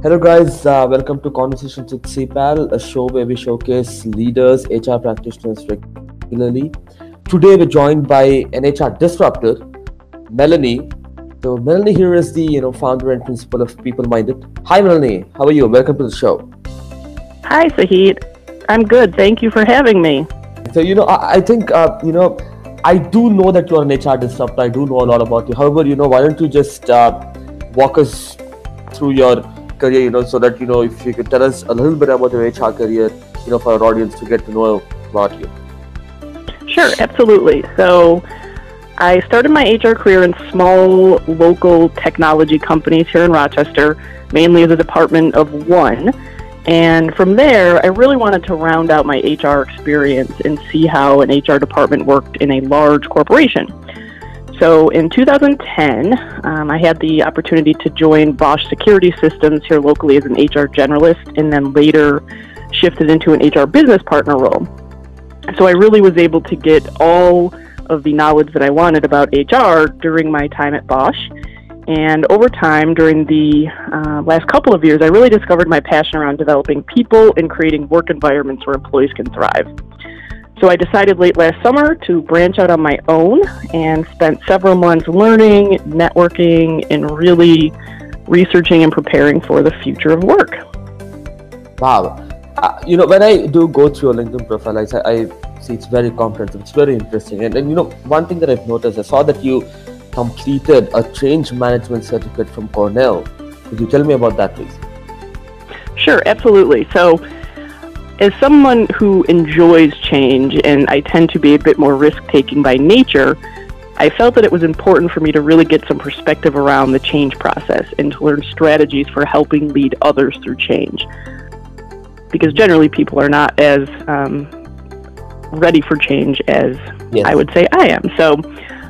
Hello, guys. Uh, welcome to Conversations with CEIPAL, a show where we showcase leaders, HR practitioners regularly. Today, we're joined by an HR disruptor, Melanie. So, Melanie here is the you know founder and principal of People Minded. Hi, Melanie. How are you? Welcome to the show. Hi, Sahid. I'm good. Thank you for having me. So, you know, I, I think uh, you know I do know that you're an HR disruptor. I do know a lot about you. However, you know, why don't you just uh, walk us through your career, you know, so that, you know, if you could tell us a little bit about your HR career, you know, for our audience to get to know about you. Sure, absolutely. So I started my HR career in small local technology companies here in Rochester, mainly as a department of one. And from there, I really wanted to round out my HR experience and see how an HR department worked in a large corporation. So in 2010, um, I had the opportunity to join Bosch Security Systems here locally as an HR generalist, and then later shifted into an HR business partner role. So I really was able to get all of the knowledge that I wanted about HR during my time at Bosch and over time, during the uh, last couple of years, I really discovered my passion around developing people and creating work environments where employees can thrive. So I decided late last summer to branch out on my own and spent several months learning, networking, and really researching and preparing for the future of work. Wow. Uh, you know, when I do go through your LinkedIn profile, I, I see it's very comprehensive. It's very interesting. And, and, you know, one thing that I've noticed, I saw that you completed a change management certificate from Cornell. Could you tell me about that, please? Sure, absolutely. So, as someone who enjoys change and I tend to be a bit more risk taking by nature, I felt that it was important for me to really get some perspective around the change process and to learn strategies for helping lead others through change. Because generally, people are not as um, ready for change as yes. I would say I am. So,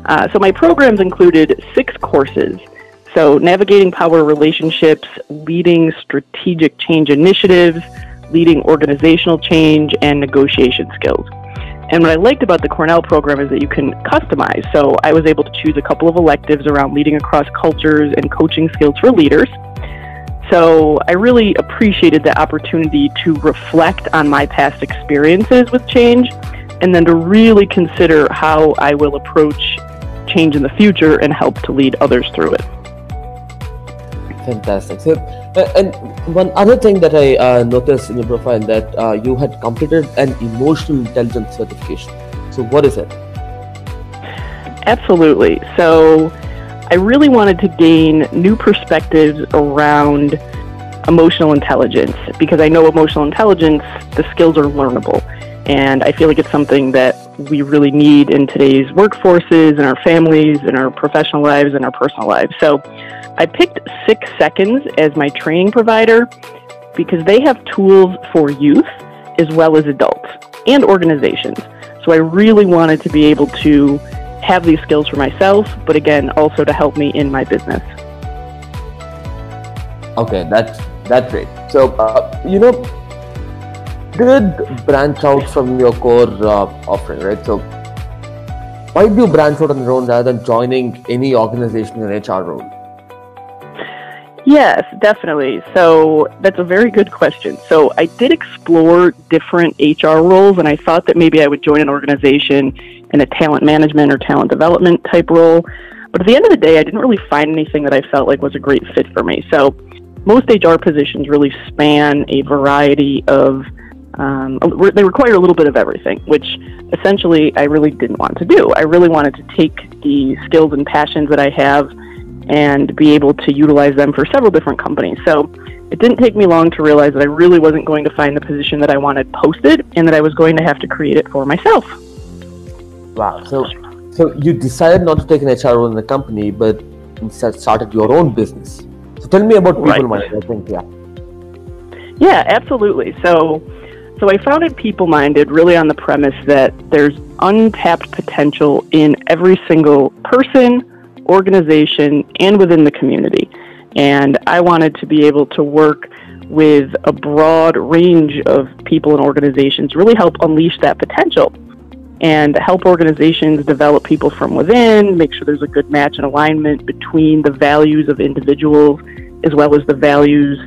uh, so my programs included six courses. So navigating power relationships, leading strategic change initiatives, leading organizational change, and negotiation skills. And what I liked about the Cornell program is that you can customize. So I was able to choose a couple of electives around leading across cultures and coaching skills for leaders. So I really appreciated the opportunity to reflect on my past experiences with change and then to really consider how I will approach change in the future and help to lead others through it. Fantastic. So, and one other thing that I uh, noticed in your profile that uh, you had completed an emotional intelligence certification. So, what is it? Absolutely. So, I really wanted to gain new perspectives around emotional intelligence because I know emotional intelligence, the skills are learnable. And I feel like it's something that we really need in today's workforces and our families and our professional lives and our personal lives. So I picked Six Seconds as my training provider because they have tools for youth as well as adults and organizations. So I really wanted to be able to have these skills for myself, but again, also to help me in my business. Okay, that's that's great. So uh, you know, did branch out from your core uh, offering, right? So, why do you branch out on your own rather than joining any organization in HR role? Yes, definitely. So that's a very good question. So I did explore different HR roles, and I thought that maybe I would join an organization in a talent management or talent development type role. But at the end of the day, I didn't really find anything that I felt like was a great fit for me. So most HR positions really span a variety of um, they require a little bit of everything, which essentially I really didn't want to do. I really wanted to take the skills and passions that I have and be able to utilize them for several different companies. So it didn't take me long to realize that I really wasn't going to find the position that I wanted posted and that I was going to have to create it for myself. Wow. So, so you decided not to take an HR role in the company, but instead started your own business. So tell me about People right. Minded. I think, yeah. Yeah, absolutely. So so I founded People Minded really on the premise that there's untapped potential in every single person, organization, and within the community. And I wanted to be able to work with a broad range of people and organizations, really help unleash that potential and help organizations develop people from within, make sure there's a good match and alignment between the values of individuals as well as the values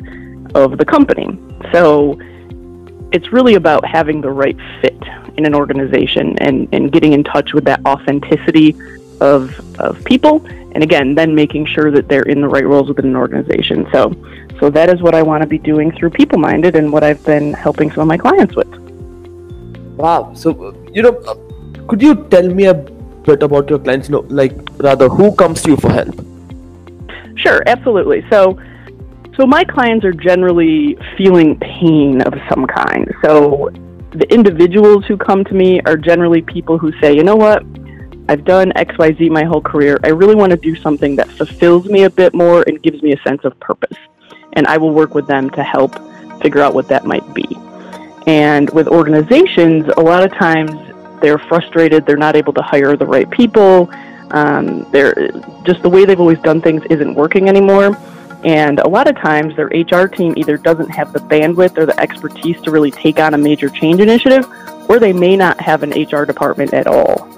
of the company. So it's really about having the right fit in an organization and, and getting in touch with that authenticity of, of people. And again, then making sure that they're in the right roles within an organization. So, so that is what I want to be doing through People Minded and what I've been helping some of my clients with. Wow. So, you know, could you tell me a bit about your clients? You know, like rather, who comes to you for help? Sure, absolutely. So, so my clients are generally feeling pain of some kind. So the individuals who come to me are generally people who say, you know what, I've done XYZ my whole career. I really want to do something that fulfills me a bit more and gives me a sense of purpose. And I will work with them to help figure out what that might be. And with organizations, a lot of times they're frustrated, they're not able to hire the right people. Um, they're just the way they've always done things isn't working anymore. And a lot of times their HR team either doesn't have the bandwidth or the expertise to really take on a major change initiative, or they may not have an HR department at all.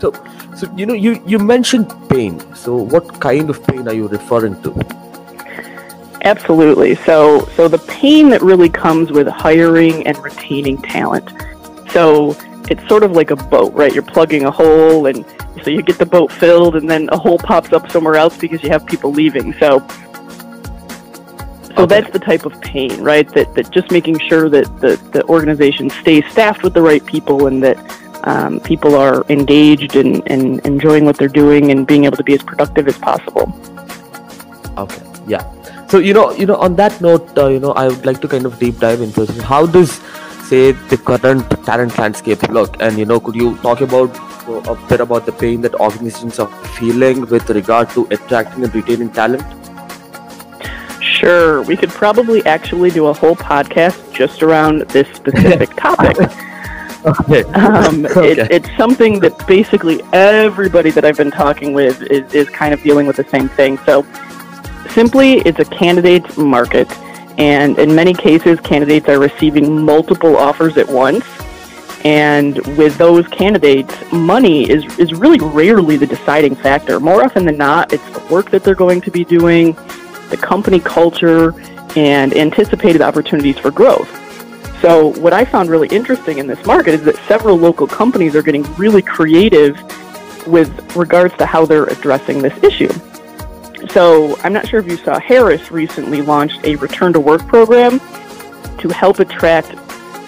So, so you know, you, you mentioned pain. So what kind of pain are you referring to? Absolutely. So, so the pain that really comes with hiring and retaining talent. So it's sort of like a boat, right? You're plugging a hole and so you get the boat filled and then a hole pops up somewhere else because you have people leaving. So so okay. that's the type of pain, right? That that just making sure that the, the organization stays staffed with the right people and that um, people are engaged and, and enjoying what they're doing and being able to be as productive as possible. Okay. Yeah. So you know, you know, on that note, uh, you know, I would like to kind of deep dive into how does say the current talent landscape look, and you know, could you talk about a bit about the pain that organizations are feeling with regard to attracting and retaining talent? Sure, we could probably actually do a whole podcast just around this specific topic. Okay. Um, okay. It, it's something that basically everybody that I've been talking with is, is kind of dealing with the same thing. So, simply, it's a candidate market, and in many cases, candidates are receiving multiple offers at once and with those candidates, money is, is really rarely the deciding factor. More often than not, it's the work that they're going to be doing, the company culture, and anticipated opportunities for growth. So, what I found really interesting in this market is that several local companies are getting really creative with regards to how they're addressing this issue. So, I'm not sure if you saw Harris recently launched a return to work program to help attract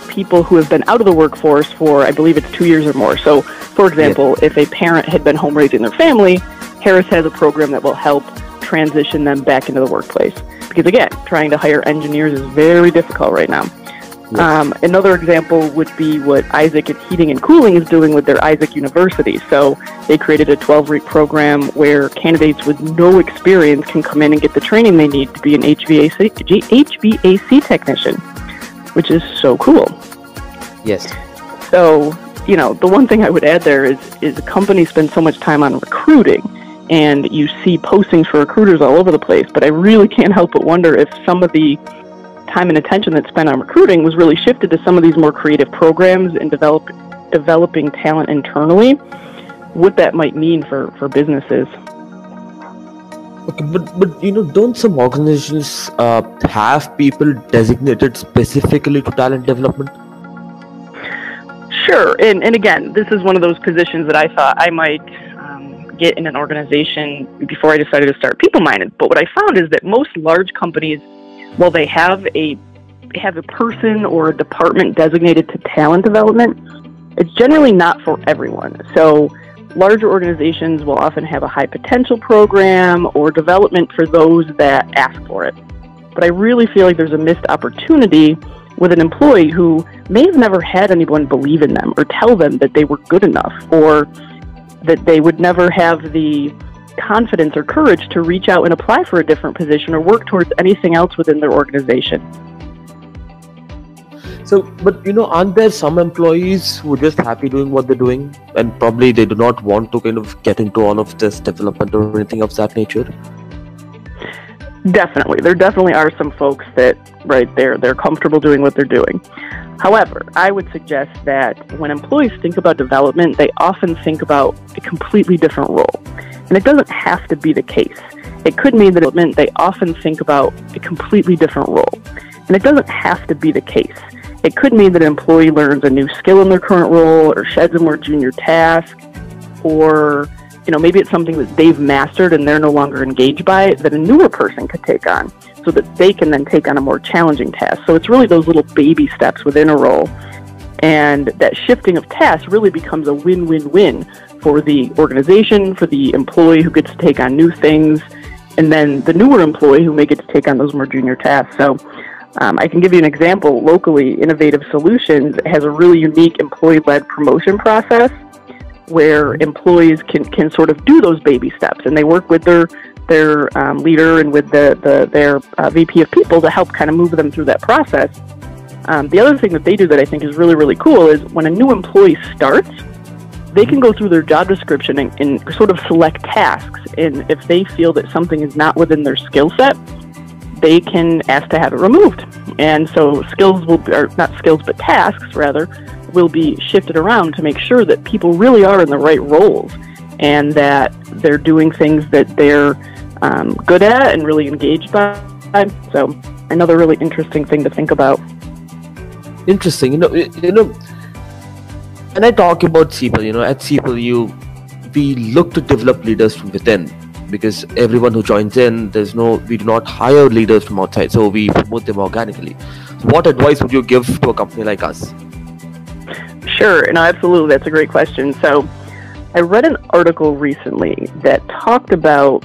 people who have been out of the workforce for, I believe it's two years or more. So, for example, yes. if a parent had been home raising their family, Harris has a program that will help transition them back into the workplace. Because again, trying to hire engineers is very difficult right now. Yes. Um, another example would be what Isaac at Heating and Cooling is doing with their Isaac University. So they created a 12 week program where candidates with no experience can come in and get the training they need to be an HVAC, HVAC technician which is so cool. Yes. So, you know, the one thing I would add there is is companies spend so much time on recruiting and you see postings for recruiters all over the place, but I really can't help but wonder if some of the time and attention that's spent on recruiting was really shifted to some of these more creative programs and develop developing talent internally, what that might mean for, for businesses. Okay, but but you know, don't some organizations uh, have people designated specifically to talent development? Sure, and and again, this is one of those positions that I thought I might um, get in an organization before I decided to start People Minded. But what I found is that most large companies, while they have a have a person or a department designated to talent development, it's generally not for everyone. So Larger organizations will often have a high potential program or development for those that ask for it. But I really feel like there's a missed opportunity with an employee who may have never had anyone believe in them or tell them that they were good enough or that they would never have the confidence or courage to reach out and apply for a different position or work towards anything else within their organization. So, but you know, aren't there some employees who are just happy doing what they're doing and probably they do not want to kind of get into all of this development or anything of that nature? Definitely. There definitely are some folks that, right, they're, they're comfortable doing what they're doing. However, I would suggest that when employees think about development, they often think about a completely different role. And it doesn't have to be the case. It could mean that they often think about a completely different role. And it doesn't have to be the case. It could mean that an employee learns a new skill in their current role or sheds a more junior task or you know maybe it's something that they've mastered and they're no longer engaged by it that a newer person could take on so that they can then take on a more challenging task. So it's really those little baby steps within a role. And that shifting of tasks really becomes a win win win for the organization, for the employee who gets to take on new things, and then the newer employee who may get to take on those more junior tasks. So um, I can give you an example. Locally, Innovative Solutions has a really unique employee led promotion process where employees can, can sort of do those baby steps and they work with their their um, leader and with the, the their uh, VP of people to help kind of move them through that process. Um, the other thing that they do that I think is really really cool is when a new employee starts, they can go through their job description and, and sort of select tasks. And if they feel that something is not within their skill set, they can ask to have it removed. And so skills will, or not skills, but tasks rather, will be shifted around to make sure that people really are in the right roles and that they're doing things that they're um, good at and really engaged by. So another really interesting thing to think about. Interesting, you know, you know. When I talk about CEIPAL, you know, at CEIPAL, you we look to develop leaders from within because everyone who joins in, there's no, we do not hire leaders from outside, so we promote them organically. So what advice would you give to a company like us? Sure, no, absolutely. That's a great question. So, I read an article recently that talked about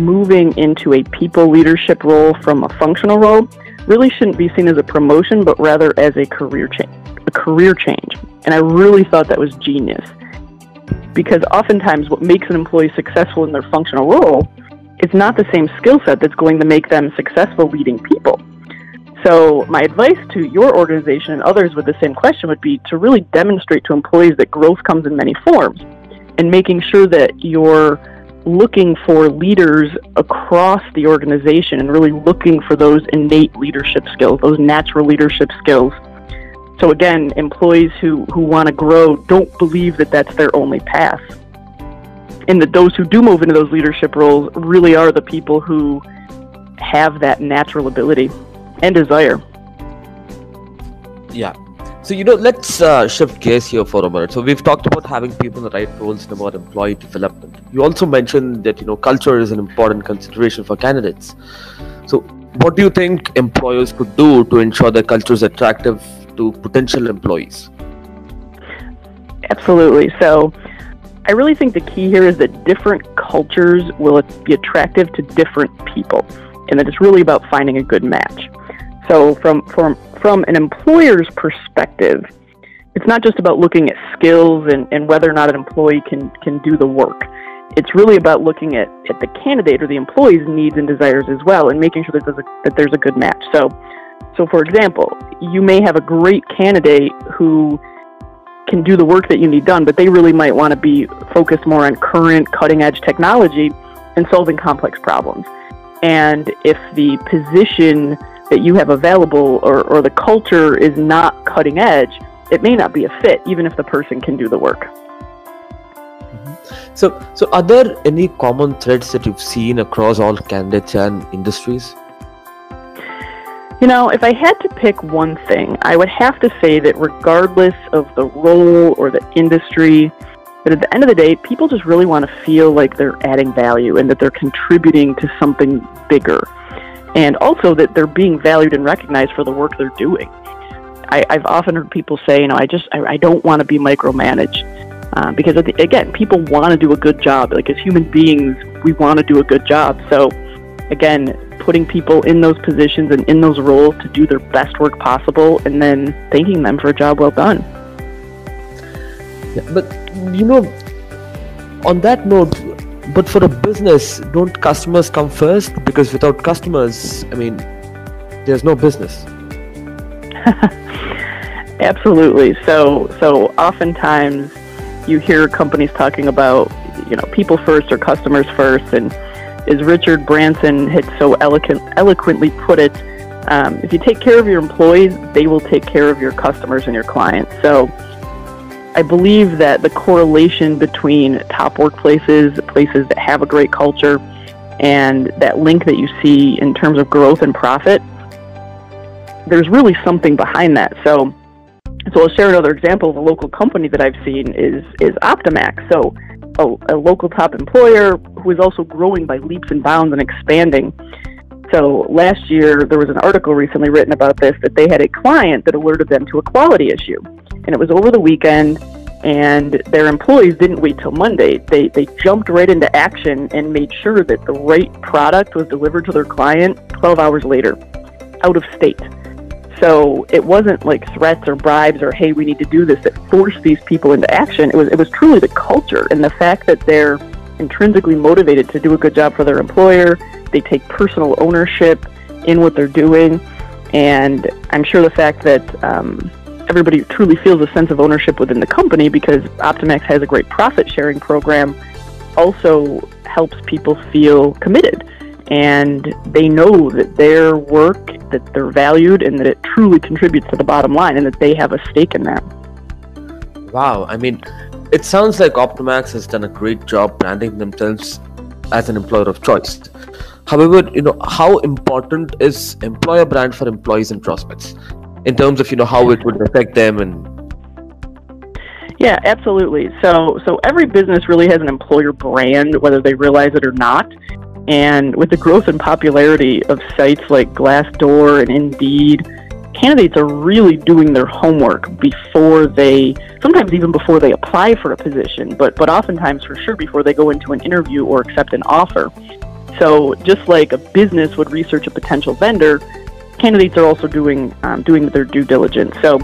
moving into a people leadership role from a functional role really shouldn't be seen as a promotion, but rather as a career change. A career change, and I really thought that was genius because oftentimes what makes an employee successful in their functional role is not the same skill set that's going to make them successful leading people. So, my advice to your organization and others with the same question would be to really demonstrate to employees that growth comes in many forms and making sure that you're looking for leaders across the organization and really looking for those innate leadership skills, those natural leadership skills so again, employees who, who want to grow don't believe that that's their only path. And that those who do move into those leadership roles really are the people who have that natural ability and desire. Yeah. So, you know, let's uh, shift gears here for a minute. So, we've talked about having people in the right roles and about employee development. You also mentioned that, you know, culture is an important consideration for candidates. So, what do you think employers could do to ensure their culture is attractive to potential employees? Absolutely. So, I really think the key here is that different cultures will be attractive to different people, and that it's really about finding a good match. So, from from from an employer's perspective, it's not just about looking at skills and, and whether or not an employee can can do the work. It's really about looking at, at the candidate or the employee's needs and desires as well, and making sure that there's a, that there's a good match. So, so, for example, you may have a great candidate who can do the work that you need done, but they really might want to be focused more on current cutting edge technology and solving complex problems. And if the position that you have available or, or the culture is not cutting edge, it may not be a fit, even if the person can do the work. Mm-hmm. So, so are there any common threads that you've seen across all candidates and industries? You know, if I had to pick one thing, I would have to say that regardless of the role or the industry, that at the end of the day, people just really want to feel like they're adding value and that they're contributing to something bigger. And also that they're being valued and recognized for the work they're doing. I, have often heard people say, you know, I just, I, I don't want to be micromanaged. Uh, because again, people want to do a good job. Like as human beings, we want to do a good job. So, again, putting people in those positions and in those roles to do their best work possible and then thanking them for a job well done. Yeah, but you know, on that note, but for a business, don't customers come first? Because without customers, I mean, there's no business. Absolutely. So, so oftentimes you hear companies talking about, you know, people first or customers first, and as Richard Branson had so eloquent, eloquently put it, um, if you take care of your employees, they will take care of your customers and your clients. So I believe that the correlation between top workplaces, places that have a great culture, and that link that you see in terms of growth and profit, there's really something behind that. So, so I'll share another example of a local company that I've seen is is Optimax. So, a, a local top employer who is also growing by leaps and bounds and expanding. So last year there was an article recently written about this that they had a client that alerted them to a quality issue, and it was over the weekend and their employees didn't wait till Monday. They they jumped right into action and made sure that the right product was delivered to their client 12 hours later, out of state. So it wasn't like threats or bribes or hey we need to do this that forced these people into action. It was it was truly the culture and the fact that they're intrinsically motivated to do a good job for their employer. They take personal ownership in what they're doing, and I'm sure the fact that um, everybody truly feels a sense of ownership within the company because Optimax has a great profit sharing program also helps people feel committed. And they know that their work that they're valued and that it truly contributes to the bottom line and that they have a stake in that. Wow i mean it sounds like optimax has done a great job branding themselves as an employer of choice. However you know how important is employer brand for employees and prospects in terms of you know how it would affect them and yeah absolutely. So so every business really has an employer brand whether they realize it or not. And with the growth and popularity of sites like glassdoor and indeed candidates are really doing their homework before they sometimes even before they apply for a position but but oftentimes for sure before they go into an interview or accept an offer. So just like a business would research a potential vendor candidates are also doing um, doing their due diligence. So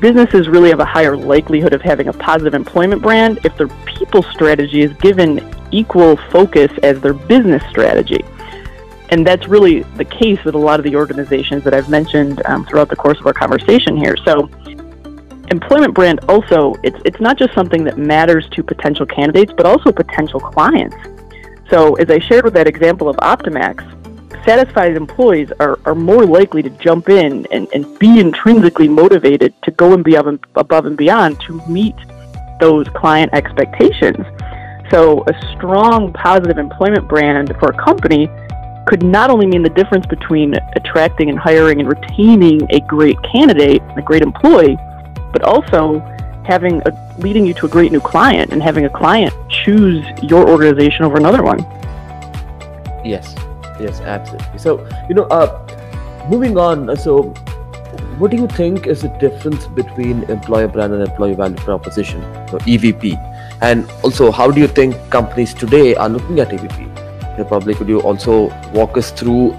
businesses really have a higher likelihood of having a positive employment brand if their people strategy is given equal focus as their business strategy. And that's really the case with a lot of the organizations that I've mentioned um, throughout the course of our conversation here. So employment brand also it's it's not just something that matters to potential candidates but also potential clients. So as I shared with that example of Optimax, satisfied employees are, are more likely to jump in and, and be intrinsically motivated to go and be above, and beyond to meet those client expectations. So, a strong positive employment brand for a company could not only mean the difference between attracting and hiring and retaining a great candidate, a great employee, but also having a, leading you to a great new client and having a client choose your organization over another one. Yes, yes absolutely. So you know uh moving on uh, so what do you think is the difference between employer brand and employee value proposition so evp and also how do you think companies today are looking at evp republic could you also walk us through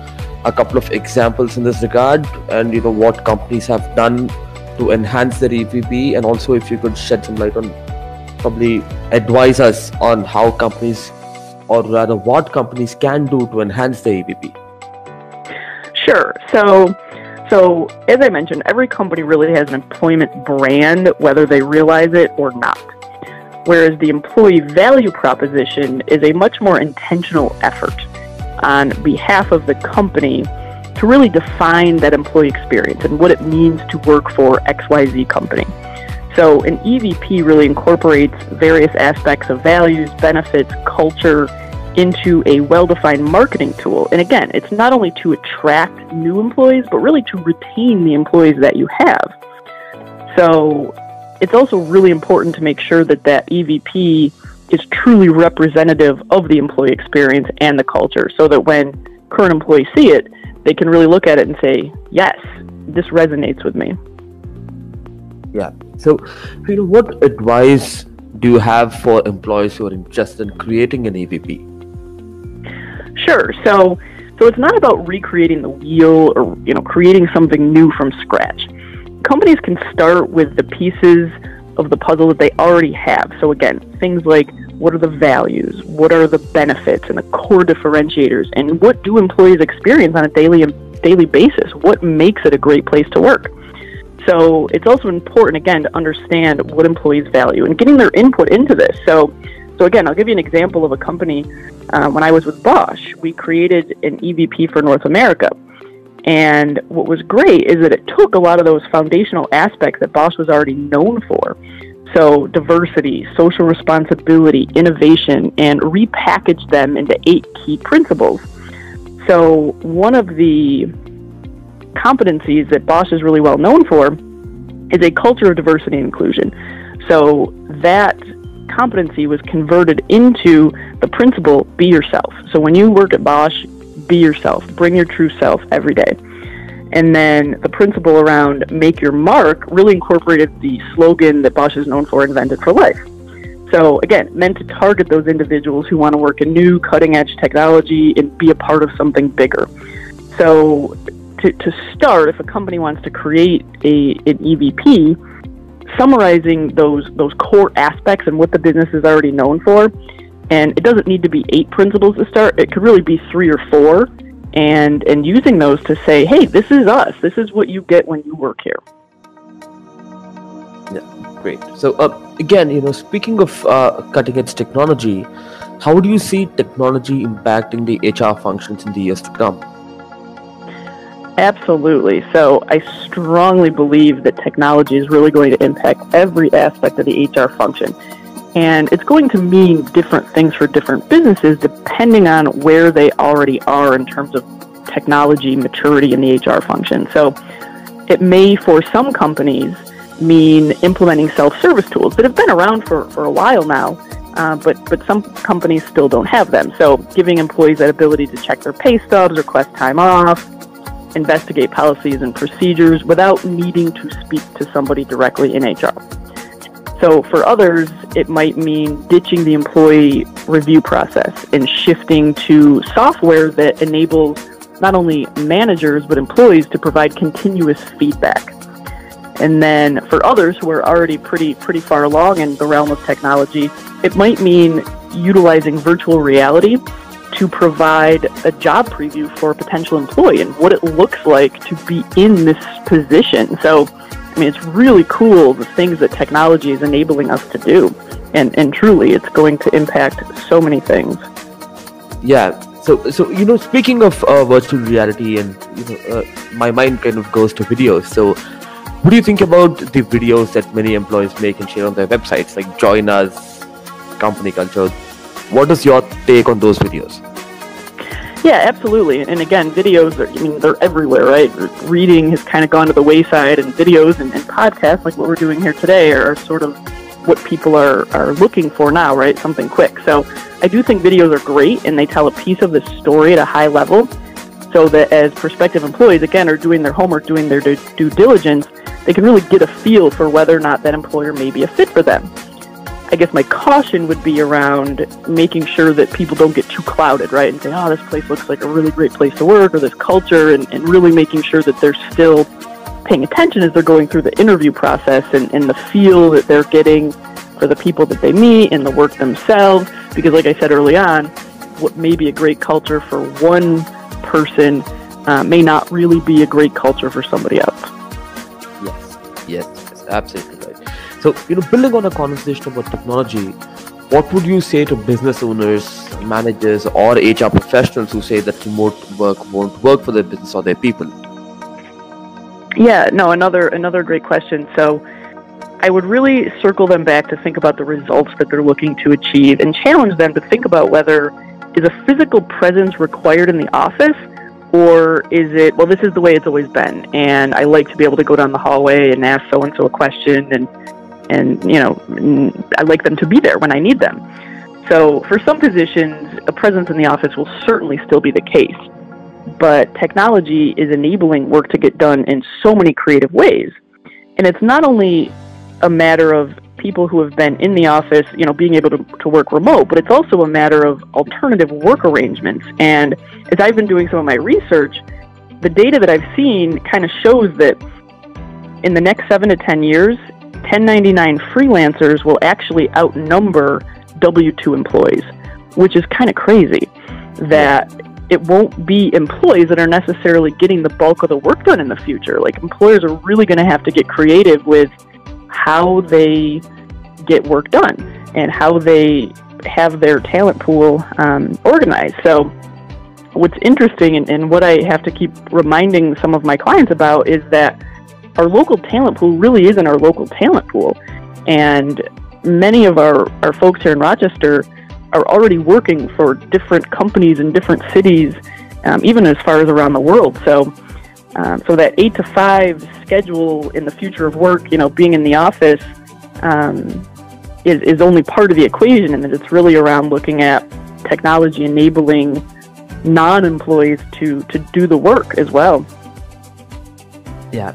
a couple of examples in this regard and you know what companies have done to enhance their evp and also if you could shed some light on probably advise us on how companies or rather what companies can do to enhance the EVP? Sure. So, so as I mentioned, every company really has an employment brand, whether they realize it or not. Whereas the employee value proposition is a much more intentional effort on behalf of the company to really define that employee experience and what it means to work for XYZ company. So an EVP really incorporates various aspects of values, benefits, culture into a well-defined marketing tool. And again, it's not only to attract new employees, but really to retain the employees that you have. So it's also really important to make sure that that EVP is truly representative of the employee experience and the culture so that when current employees see it, they can really look at it and say, yes, this resonates with me. Yeah. So, you know, what advice do you have for employees who are interested in creating an EVP? Sure. So, so it's not about recreating the wheel or you know creating something new from scratch. Companies can start with the pieces of the puzzle that they already have. So again, things like what are the values, what are the benefits and the core differentiators, and what do employees experience on a daily daily basis? What makes it a great place to work? So it's also important, again, to understand what employees value and getting their input into this. So, so again, I'll give you an example of a company. Uh, when I was with Bosch, we created an EVP for North America. And what was great is that it took a lot of those foundational aspects that Bosch was already known for. So, diversity, social responsibility, innovation, and repackage them into eight key principles. So, one of the competencies that Bosch is really well known for is a culture of diversity and inclusion. So, that competency was converted into the principle be yourself. So, when you work at Bosch, be yourself, bring your true self every day. And then the principle around make your mark really incorporated the slogan that Bosch is known for, invented for life. So again, meant to target those individuals who want to work in new cutting edge technology and be a part of something bigger. So to, to start, if a company wants to create a, an EVP, summarizing those those core aspects and what the business is already known for, and it doesn't need to be eight principles to start. It could really be three or four and and using those to say, hey, this is us. This is what you get when you work here. Yeah, great. So uh, again, you know, speaking of uh, cutting edge technology, how do you see technology impacting the HR functions in the years to come? Absolutely. So I strongly believe that technology is really going to impact every aspect of the HR function. And it's going to mean different things for different businesses depending on where they already are in terms of technology maturity in the HR function. So it may, for some companies, mean implementing self-service tools that have been around for, for a while now, uh, but, but some companies still don't have them. So giving employees that ability to check their pay stubs, request time off, investigate policies and procedures without needing to speak to somebody directly in HR. So for others, it might mean ditching the employee review process and shifting to software that enables not only managers but employees to provide continuous feedback. And then for others who are already pretty pretty far along in the realm of technology, it might mean utilizing virtual reality to provide a job preview for a potential employee and what it looks like to be in this position. So I mean, it's really cool the things that technology is enabling us to do. And, and truly, it's going to impact so many things. Yeah. So, so you know, speaking of uh, virtual reality, and you know, uh, my mind kind of goes to videos. So, what do you think about the videos that many employees make and share on their websites, like Join Us, Company Culture? What is your take on those videos? Yeah, absolutely. And again, videos are, I mean, they're everywhere, right? Reading has kind of gone to the wayside, and videos and, and podcasts, like what we're doing here today, are sort of what people are, are looking for now, right? Something quick. So I do think videos are great, and they tell a piece of the story at a high level so that as prospective employees, again, are doing their homework, doing their due diligence, they can really get a feel for whether or not that employer may be a fit for them. I guess my caution would be around making sure that people don't get too clouded, right? And say, oh, this place looks like a really great place to work or this culture, and, and really making sure that they're still paying attention as they're going through the interview process and, and the feel that they're getting for the people that they meet and the work themselves. Because, like I said early on, what may be a great culture for one person uh, may not really be a great culture for somebody else. Yes, yes, yes absolutely. So, you know, building on a conversation about technology, what would you say to business owners, managers, or HR professionals who say that remote work won't work for their business or their people? Yeah, no, another another great question. So, I would really circle them back to think about the results that they're looking to achieve and challenge them to think about whether is a physical presence required in the office or is it well this is the way it's always been and I like to be able to go down the hallway and ask so and so a question and and you know I like them to be there when I need them. So for some positions, a presence in the office will certainly still be the case. But technology is enabling work to get done in so many creative ways. And it's not only a matter of people who have been in the office, you know, being able to, to work remote, but it's also a matter of alternative work arrangements. And as I've been doing some of my research, the data that I've seen kind of shows that in the next seven to 10 years, 1099 freelancers will actually outnumber W 2 employees, which is kind of crazy that it won't be employees that are necessarily getting the bulk of the work done in the future. Like, employers are really going to have to get creative with how they get work done and how they have their talent pool um, organized. So, what's interesting and, and what I have to keep reminding some of my clients about is that our local talent pool really isn't our local talent pool. And many of our, our folks here in Rochester are already working for different companies in different cities, um, even as far as around the world. So, um, so that eight to five schedule in the future of work, you know, being in the office, um, is, is only part of the equation, and that it's really around looking at technology enabling non-employees to to do the work as well. Yeah.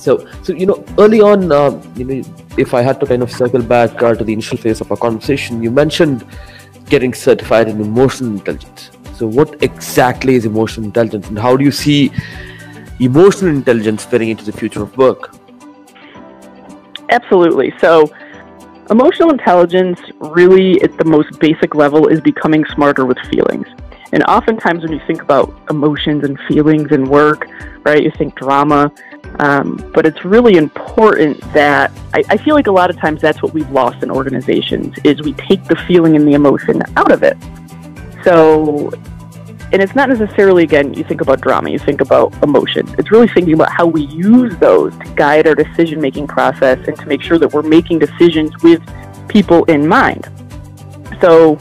So, so you know, early on, uh, you know, if I had to kind of circle back uh, to the initial phase of our conversation, you mentioned getting certified in emotional intelligence. So, what exactly is emotional intelligence, and how do you see emotional intelligence fitting into the future of work? Absolutely. So, emotional intelligence, really, at the most basic level, is becoming smarter with feelings. And oftentimes, when you think about emotions and feelings and work, right, you think drama. Um, but it's really important that I, I feel like a lot of times that's what we've lost in organizations is we take the feeling and the emotion out of it. So, and it's not necessarily again you think about drama, you think about emotion. It's really thinking about how we use those to guide our decision making process and to make sure that we're making decisions with people in mind. So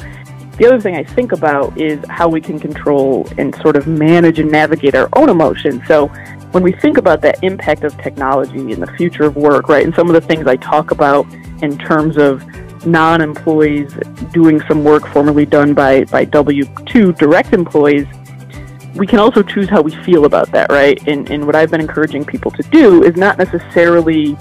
the other thing I think about is how we can control and sort of manage and navigate our own emotions. So when we think about that impact of technology and the future of work, right, and some of the things I talk about in terms of non-employees doing some work formerly done by, by W-2 direct employees, we can also choose how we feel about that, right? And, and what I've been encouraging people to do is not necessarily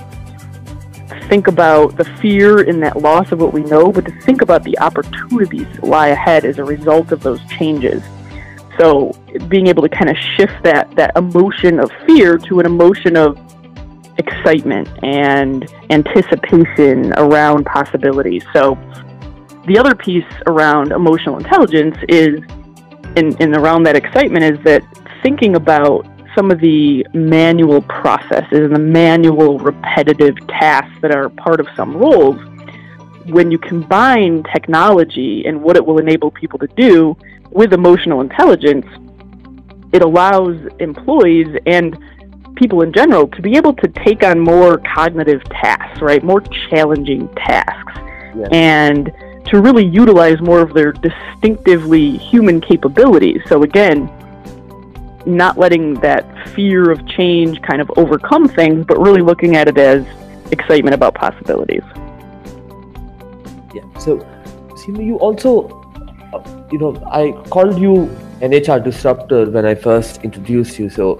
think about the fear and that loss of what we know, but to think about the opportunities that lie ahead as a result of those changes. So being able to kind of shift that that emotion of fear to an emotion of excitement and anticipation around possibilities. So the other piece around emotional intelligence is and, and around that excitement is that thinking about some of the manual processes and the manual repetitive tasks that are part of some roles, when you combine technology and what it will enable people to do with emotional intelligence, it allows employees and people in general to be able to take on more cognitive tasks, right? More challenging tasks. And to really utilize more of their distinctively human capabilities. So again, not letting that fear of change kind of overcome things, but really looking at it as excitement about possibilities. Yeah. So, Seema, you also, you know, I called you an HR disruptor when I first introduced you. So,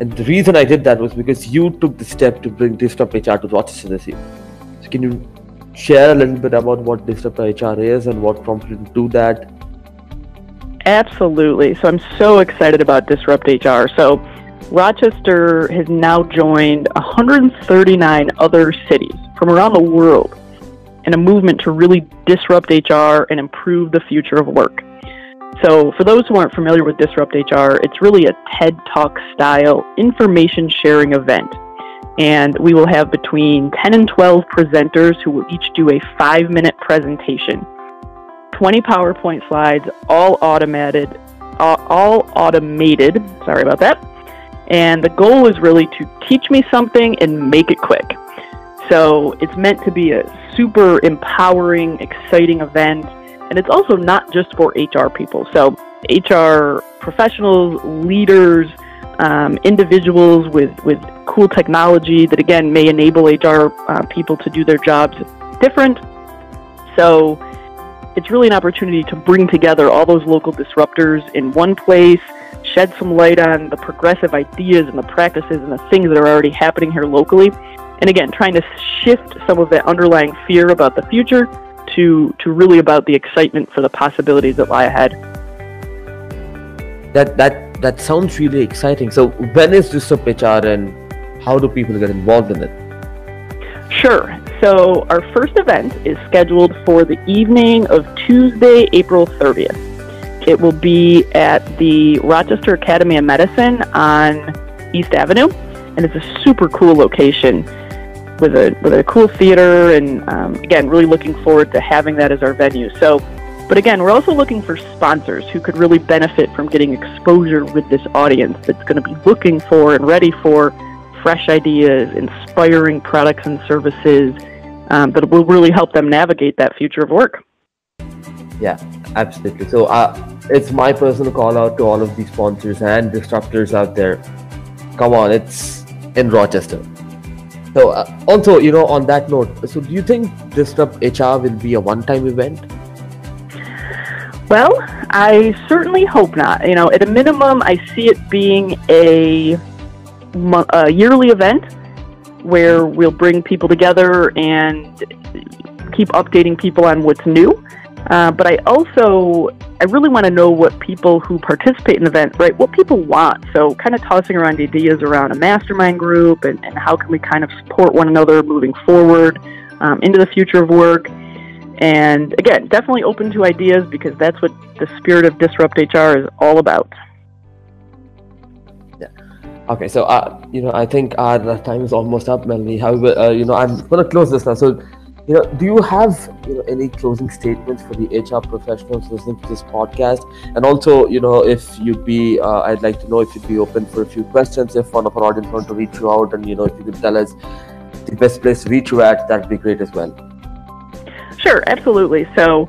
and the reason I did that was because you took the step to bring Disrupt HR to Rochester this year. So, can you share a little bit about what Disrupt HR is and what prompted you to do that Absolutely. So I'm so excited about Disrupt HR. So Rochester has now joined 139 other cities from around the world in a movement to really disrupt HR and improve the future of work. So, for those who aren't familiar with Disrupt HR, it's really a TED Talk style information sharing event. And we will have between 10 and 12 presenters who will each do a five minute presentation 20 PowerPoint slides, all automated, all automated. Sorry about that. And the goal is really to teach me something and make it quick. So it's meant to be a super empowering, exciting event. And it's also not just for HR people. So HR professionals, leaders, um, individuals with, with cool technology that, again, may enable HR uh, people to do their jobs different. So it's really an opportunity to bring together all those local disruptors in one place, shed some light on the progressive ideas and the practices and the things that are already happening here locally. And again, trying to shift some of that underlying fear about the future to, to really about the excitement for the possibilities that lie ahead. That, that, that sounds really exciting. So, when is Disrupt HR and how do people get involved in it? Sure. So, our first event is scheduled for the evening of Tuesday, April 30th. It will be at the Rochester Academy of Medicine on East Avenue, and it's a super cool location with a with a cool theater, and um, again, really looking forward to having that as our venue. So, but again, we're also looking for sponsors who could really benefit from getting exposure with this audience that's going to be looking for and ready for fresh ideas, inspiring products and services, um, that will really help them navigate that future of work. Yeah, absolutely. So uh, it's my personal call out to all of these sponsors and disruptors out there. Come on, it's in Rochester. So uh, also, you know, on that note, so do you think Disrupt HR will be a one-time event? Well, I certainly hope not. You know, at a minimum, I see it being a, a yearly event where we'll bring people together and keep updating people on what's new. Uh, but I also, I really want to know what people who participate in the event, right, what people want. So kind of tossing around ideas around a mastermind group and, and how can we kind of support one another moving forward um, into the future of work. And again, definitely open to ideas because that's what the spirit of Disrupt HR is all about. Yeah. Okay, so uh, you know, I think our time is almost up, Melanie. However, uh, you know, I'm gonna close this now. So you know, do you have you know any closing statements for the HR professionals listening to this podcast? And also, you know, if you'd be, uh, I'd like to know if you'd be open for a few questions. If one of our audience want to reach you out, and you know, if you could tell us the best place to reach you at, that'd be great as well. Sure, absolutely. So,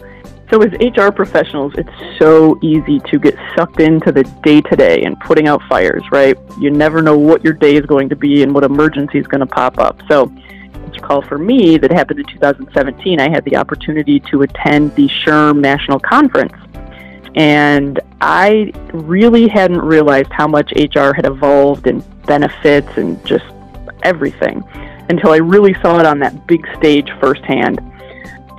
so as HR professionals, it's so easy to get sucked into the day to day and putting out fires, right? You never know what your day is going to be and what emergency is going to pop up. So call for me that happened in 2017, I had the opportunity to attend the SHRM National Conference. And I really hadn't realized how much HR had evolved and benefits and just everything until I really saw it on that big stage firsthand.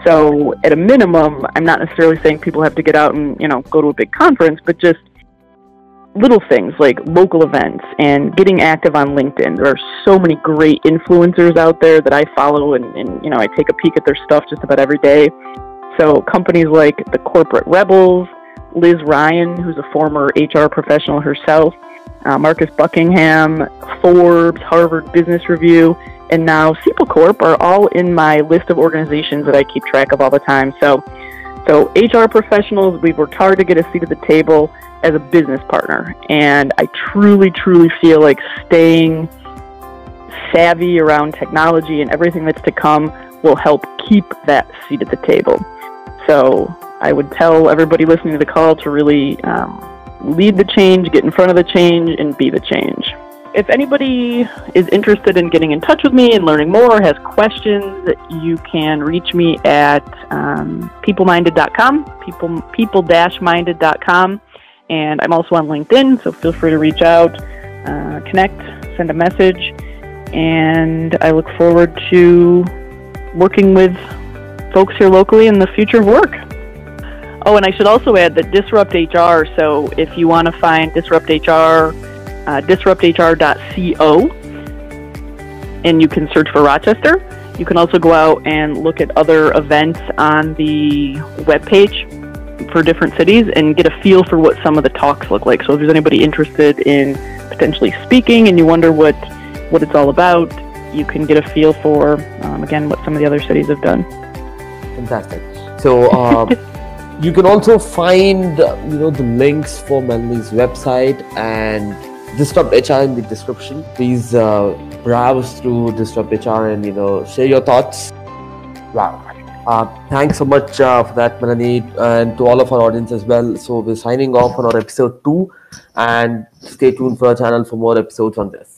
So, at a minimum, I'm not necessarily saying people have to get out and, you know, go to a big conference, but just little things like local events and getting active on LinkedIn. There are so many great influencers out there that I follow and, and you know I take a peek at their stuff just about every day. So companies like the Corporate Rebels, Liz Ryan, who's a former HR professional herself, uh, Marcus Buckingham, Forbes, Harvard Business Review, and now CEIPAL Corp are all in my list of organizations that I keep track of all the time. So, so HR professionals, we've worked hard to get a seat at the table as a business partner. And I truly, truly feel like staying savvy around technology and everything that's to come will help keep that seat at the table. So I would tell everybody listening to the call to really um, lead the change, get in front of the change, and be the change. If anybody is interested in getting in touch with me and learning more, has questions, you can reach me at um, peopleminded.com, people, people-minded.com. And I'm also on LinkedIn, so feel free to reach out, uh, connect, send a message, and I look forward to working with folks here locally in the future of work. Oh, and I should also add that Disrupt HR. So if you want to find Disrupt HR, uh, disrupthr.co, and you can search for Rochester. You can also go out and look at other events on the webpage for different cities and get a feel for what some of the talks look like. So if there's anybody interested in potentially speaking and you wonder what what it's all about, you can get a feel for um, again what some of the other cities have done. Fantastic. So. Uh, you can also find you know the links for Melanie's website and Disrupt HR in the description. Please uh, browse through Disrupt HR and you know share your thoughts. Wow. Uh, thanks so much uh, for that, Melanie, and to all of our audience as well. So we're signing off on our episode two, and stay tuned for our channel for more episodes on this.